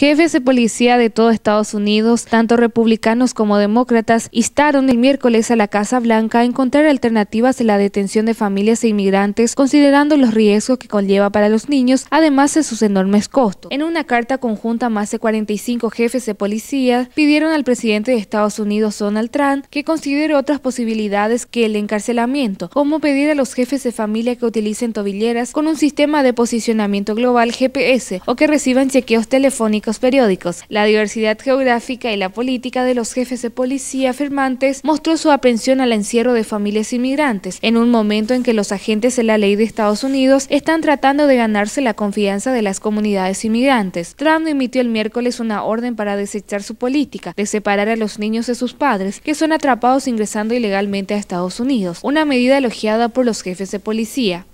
Jefes de policía de todo Estados Unidos, tanto republicanos como demócratas, instaron el miércoles a la Casa Blanca a encontrar alternativas en la detención de familias e inmigrantes, considerando los riesgos que conlleva para los niños, además de sus enormes costos. En una carta conjunta, más de 45 jefes de policía pidieron al presidente de Estados Unidos, Donald Trump, que considere otras posibilidades que el encarcelamiento, como pedir a los jefes de familia que utilicen tobilleras con un sistema de posicionamiento global GPS o que reciban chequeos telefónicos periódicos. La diversidad geográfica y la política de los jefes de policía firmantes mostró su aprensión al encierro de familias inmigrantes, en un momento en que los agentes de la ley de Estados Unidos están tratando de ganarse la confianza de las comunidades inmigrantes. Trump emitió el miércoles una orden para desechar su política de separar a los niños de sus padres que son atrapados ingresando ilegalmente a Estados Unidos, una medida elogiada por los jefes de policía.